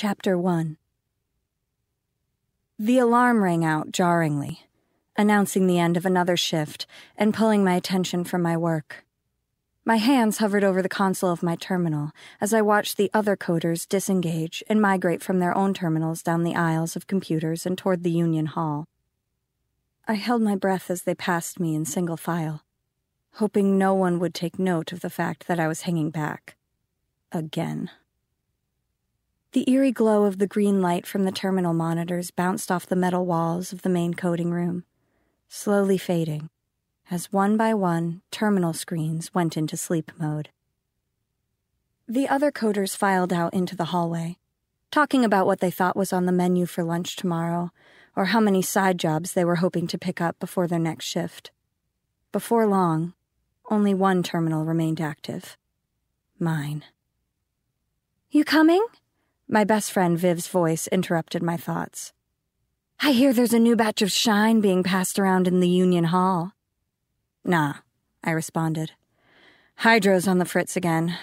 Chapter 1 The alarm rang out jarringly, announcing the end of another shift and pulling my attention from my work. My hands hovered over the console of my terminal as I watched the other coders disengage and migrate from their own terminals down the aisles of computers and toward the Union Hall. I held my breath as they passed me in single file, hoping no one would take note of the fact that I was hanging back. Again. The eerie glow of the green light from the terminal monitors bounced off the metal walls of the main coding room, slowly fading as one by one terminal screens went into sleep mode. The other coders filed out into the hallway, talking about what they thought was on the menu for lunch tomorrow or how many side jobs they were hoping to pick up before their next shift. Before long, only one terminal remained active mine. You coming? My best friend Viv's voice interrupted my thoughts. I hear there's a new batch of shine being passed around in the Union Hall. Nah, I responded. Hydro's on the fritz again.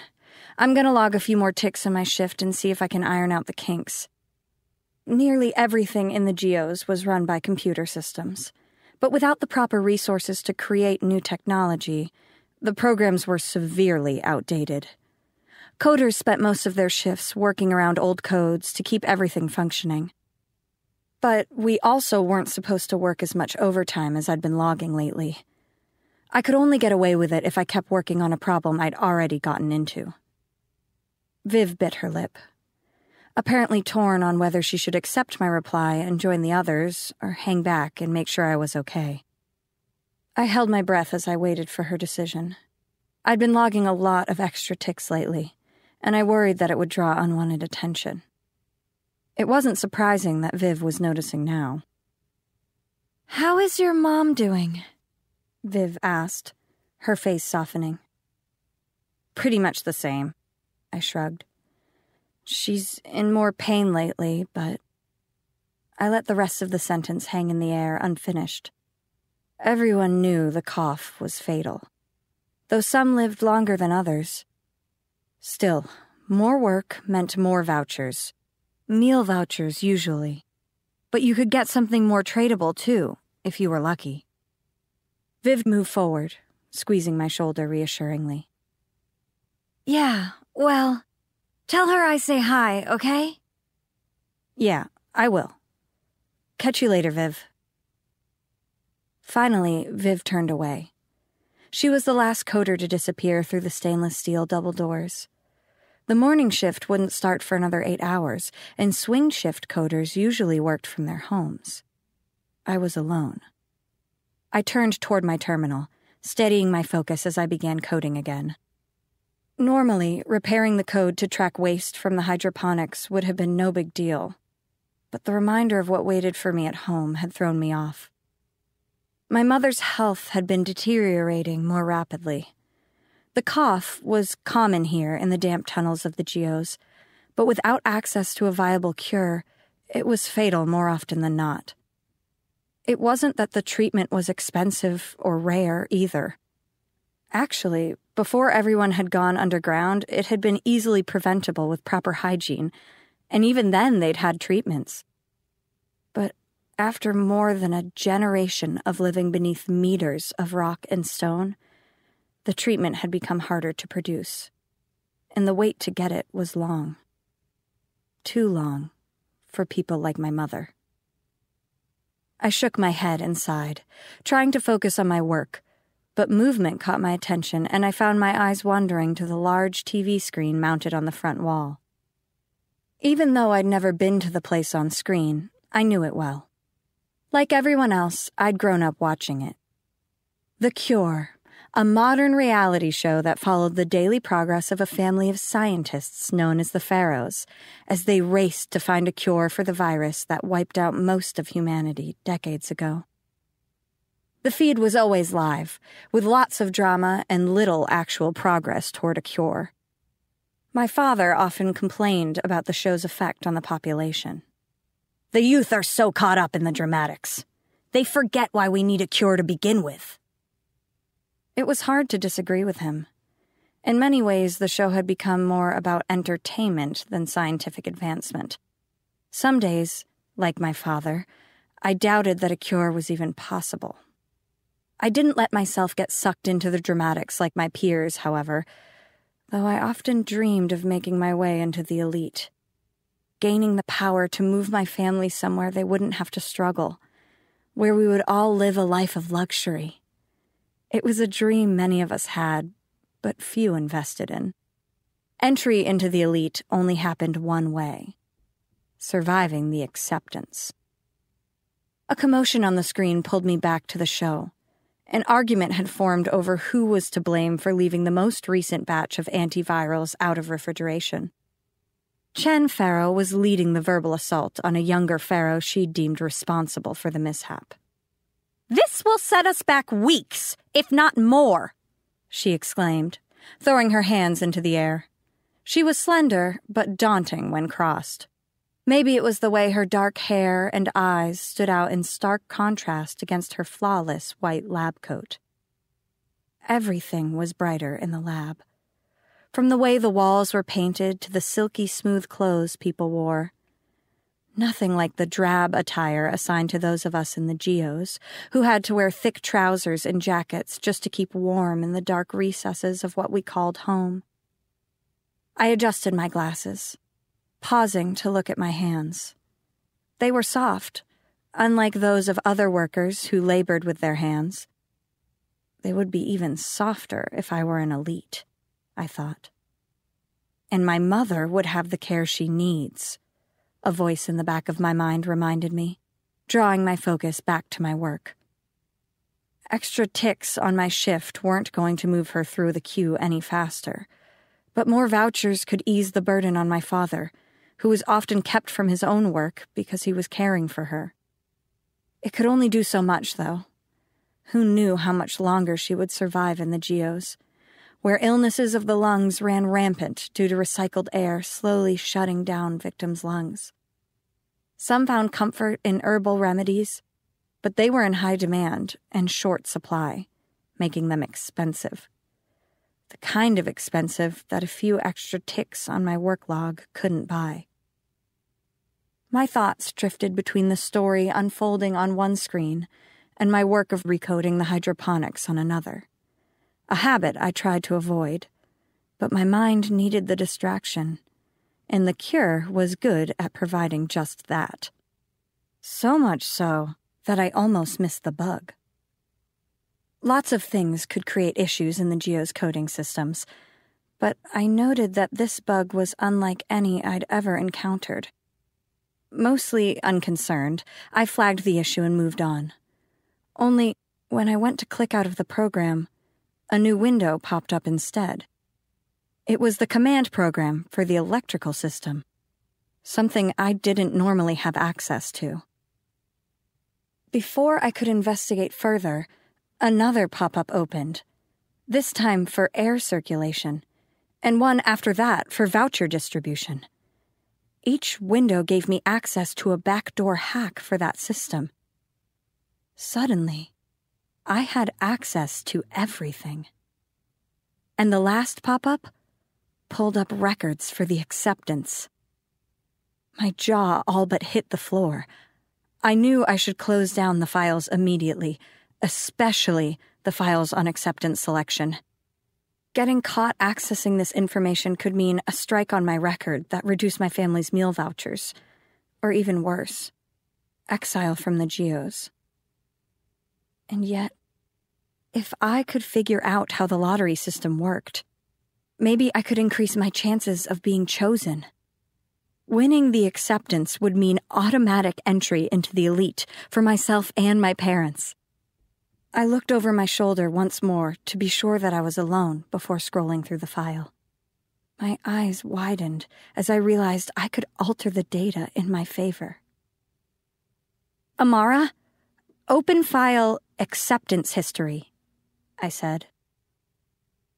I'm gonna log a few more ticks in my shift and see if I can iron out the kinks. Nearly everything in the geos was run by computer systems, but without the proper resources to create new technology, the programs were severely outdated. Coders spent most of their shifts working around old codes to keep everything functioning. But we also weren't supposed to work as much overtime as I'd been logging lately. I could only get away with it if I kept working on a problem I'd already gotten into. Viv bit her lip, apparently torn on whether she should accept my reply and join the others or hang back and make sure I was okay. I held my breath as I waited for her decision. I'd been logging a lot of extra ticks lately and I worried that it would draw unwanted attention. It wasn't surprising that Viv was noticing now. How is your mom doing? Viv asked, her face softening. Pretty much the same, I shrugged. She's in more pain lately, but. I let the rest of the sentence hang in the air unfinished. Everyone knew the cough was fatal, though some lived longer than others. Still, more work meant more vouchers. Meal vouchers, usually. But you could get something more tradable, too, if you were lucky. Viv moved forward, squeezing my shoulder reassuringly. Yeah, well, tell her I say hi, okay? Yeah, I will. Catch you later, Viv. Finally, Viv turned away. She was the last coder to disappear through the stainless steel double doors. The morning shift wouldn't start for another eight hours, and swing shift coders usually worked from their homes. I was alone. I turned toward my terminal, steadying my focus as I began coding again. Normally, repairing the code to track waste from the hydroponics would have been no big deal, but the reminder of what waited for me at home had thrown me off. My mother's health had been deteriorating more rapidly. The cough was common here in the damp tunnels of the geos, but without access to a viable cure, it was fatal more often than not. It wasn't that the treatment was expensive or rare either. Actually, before everyone had gone underground, it had been easily preventable with proper hygiene, and even then they'd had treatments. But after more than a generation of living beneath meters of rock and stone, the treatment had become harder to produce, and the wait to get it was long. Too long for people like my mother. I shook my head and sighed, trying to focus on my work, but movement caught my attention and I found my eyes wandering to the large TV screen mounted on the front wall. Even though I'd never been to the place on screen, I knew it well. Like everyone else, I'd grown up watching it. The Cure a modern reality show that followed the daily progress of a family of scientists known as the Farrows as they raced to find a cure for the virus that wiped out most of humanity decades ago. The feed was always live, with lots of drama and little actual progress toward a cure. My father often complained about the show's effect on the population. The youth are so caught up in the dramatics. They forget why we need a cure to begin with. It was hard to disagree with him. In many ways, the show had become more about entertainment than scientific advancement, Some days, like my father, I doubted that a cure was even possible. I didn't let myself get sucked into the dramatics like my peers, however, though I often dreamed of making my way into the elite, gaining the power to move my family somewhere they wouldn't have to struggle, where we would all live a life of luxury. It was a dream many of us had, but few invested in. Entry into the elite only happened one way surviving the acceptance. A commotion on the screen pulled me back to the show. An argument had formed over who was to blame for leaving the most recent batch of antivirals out of refrigeration. Chen Farrow was leading the verbal assault on a younger Farrow she deemed responsible for the mishap. This will set us back weeks, if not more, she exclaimed, throwing her hands into the air. She was slender, but daunting when crossed. Maybe it was the way her dark hair and eyes stood out in stark contrast against her flawless white lab coat. Everything was brighter in the lab. From the way the walls were painted to the silky smooth clothes people wore. Nothing like the drab attire assigned to those of us in the geos, who had to wear thick trousers and jackets just to keep warm in the dark recesses of what we called home. I adjusted my glasses pausing to look at my hands. They were soft, unlike those of other workers who labored with their hands. They would be even softer if I were an elite, I thought. And my mother would have the care she needs, a voice in the back of my mind reminded me, drawing my focus back to my work. Extra ticks on my shift weren't going to move her through the queue any faster, but more vouchers could ease the burden on my father who was often kept from his own work because he was caring for her. It could only do so much, though. Who knew how much longer she would survive in the geos, where illnesses of the lungs ran rampant due to recycled air slowly shutting down victims' lungs. Some found comfort in herbal remedies, but they were in high demand and short supply, making them expensive. The kind of expensive that a few extra ticks on my work log couldn't buy. My thoughts drifted between the story unfolding on one screen and my work of recoding the hydroponics on another. A habit I tried to avoid, but my mind needed the distraction, and the cure was good at providing just that. So much so that I almost missed the bug. Lots of things could create issues in the Geo's coding systems, but I noted that this bug was unlike any I'd ever encountered. Mostly unconcerned, I flagged the issue and moved on. Only, when I went to click out of the program, a new window popped up instead. It was the command program for the electrical system, something I didn't normally have access to. Before I could investigate further, Another pop up opened, this time for air circulation, and one after that for voucher distribution. Each window gave me access to a backdoor hack for that system. Suddenly, I had access to everything. And the last pop up pulled up records for the acceptance. My jaw all but hit the floor. I knew I should close down the files immediately especially the files on acceptance selection. Getting caught accessing this information could mean a strike on my record that reduced my family's meal vouchers, or even worse, exile from the geos. And yet, if I could figure out how the lottery system worked, maybe I could increase my chances of being chosen. Winning the acceptance would mean automatic entry into the elite for myself and my parents. I looked over my shoulder once more to be sure that I was alone before scrolling through the file. My eyes widened as I realized I could alter the data in my favor. Amara, open file acceptance history, I said.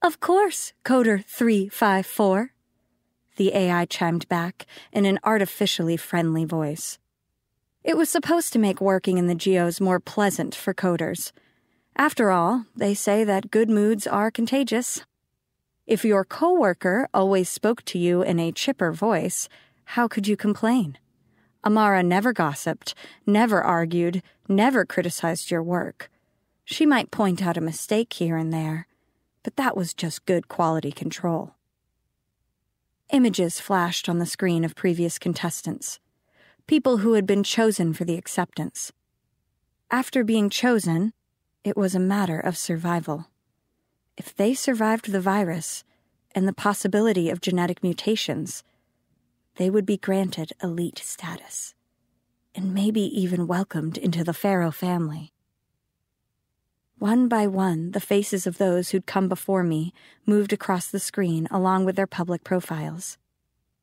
Of course, Coder 354, the AI chimed back in an artificially friendly voice. It was supposed to make working in the geos more pleasant for coders after all, they say that good moods are contagious. If your coworker always spoke to you in a chipper voice, how could you complain? Amara never gossiped, never argued, never criticized your work. She might point out a mistake here and there, but that was just good quality control. Images flashed on the screen of previous contestants, people who had been chosen for the acceptance. After being chosen, it was a matter of survival. If they survived the virus and the possibility of genetic mutations, they would be granted elite status, and maybe even welcomed into the Farrow family. One by one, the faces of those who'd come before me moved across the screen along with their public profiles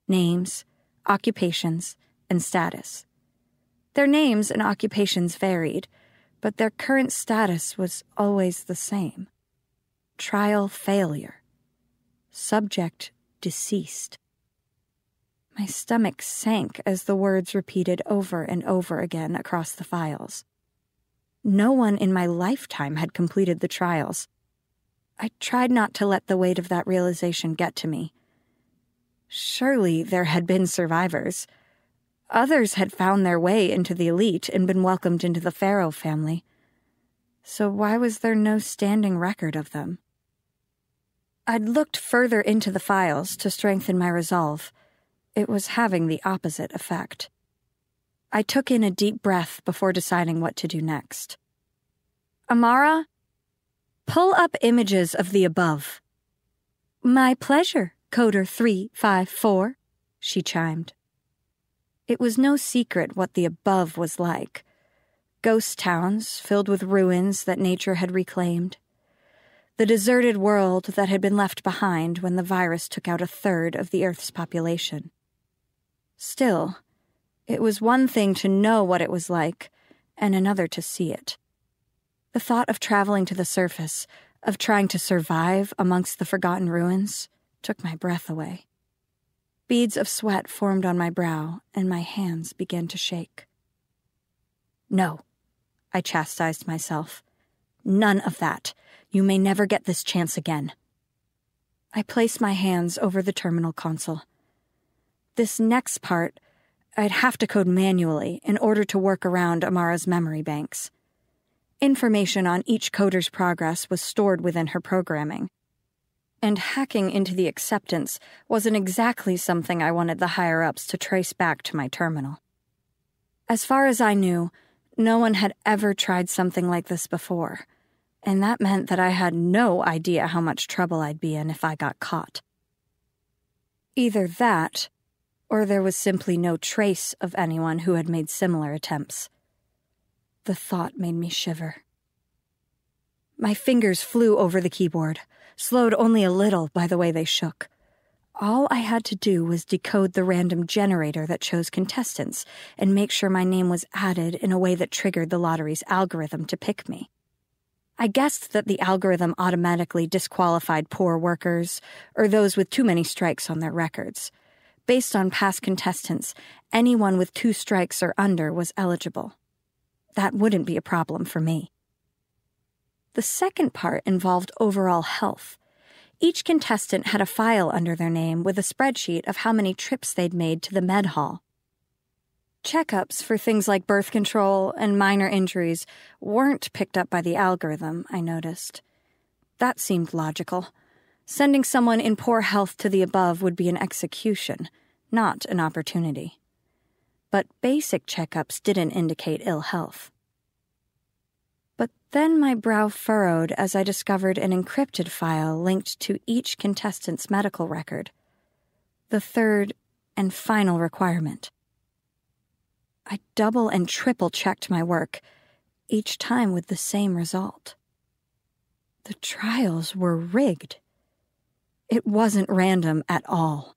names, occupations, and status. Their names and occupations varied, but their current status was always the same trial failure, subject deceased. My stomach sank as the words repeated over and over again across the files. No one in my lifetime had completed the trials. I tried not to let the weight of that realization get to me. Surely there had been survivors. Others had found their way into the elite and been welcomed into the Farrow family. So why was there no standing record of them? I'd looked further into the files to strengthen my resolve. It was having the opposite effect. I took in a deep breath before deciding what to do next. Amara, pull up images of the above. My pleasure, Coder 354, she chimed. It was no secret what the above was like ghost towns filled with ruins that nature had reclaimed, the deserted world that had been left behind when the virus took out a third of the Earth's population. Still, it was one thing to know what it was like, and another to see it. The thought of traveling to the surface, of trying to survive amongst the forgotten ruins, took my breath away. Beads of sweat formed on my brow, and my hands began to shake. No, I chastised myself. None of that. You may never get this chance again. I placed my hands over the terminal console. This next part I'd have to code manually in order to work around Amara's memory banks. Information on each coder's progress was stored within her programming. And hacking into the acceptance wasn't exactly something I wanted the higher ups to trace back to my terminal. As far as I knew, no one had ever tried something like this before, and that meant that I had no idea how much trouble I'd be in if I got caught. Either that, or there was simply no trace of anyone who had made similar attempts. The thought made me shiver. My fingers flew over the keyboard, slowed only a little by the way they shook. All I had to do was decode the random generator that chose contestants and make sure my name was added in a way that triggered the lottery's algorithm to pick me. I guessed that the algorithm automatically disqualified poor workers or those with too many strikes on their records Based on past contestants, anyone with two strikes or under was eligible. That wouldn't be a problem for me. The second part involved overall health. Each contestant had a file under their name with a spreadsheet of how many trips they'd made to the med hall. Checkups for things like birth control and minor injuries weren't picked up by the algorithm, I noticed. That seemed logical. Sending someone in poor health to the above would be an execution, not an opportunity. But basic checkups didn't indicate ill health. But then my brow furrowed as I discovered an encrypted file linked to each contestant's medical record. The third and final requirement. I double and triple checked my work, each time with the same result. The trials were rigged. It wasn't random at all.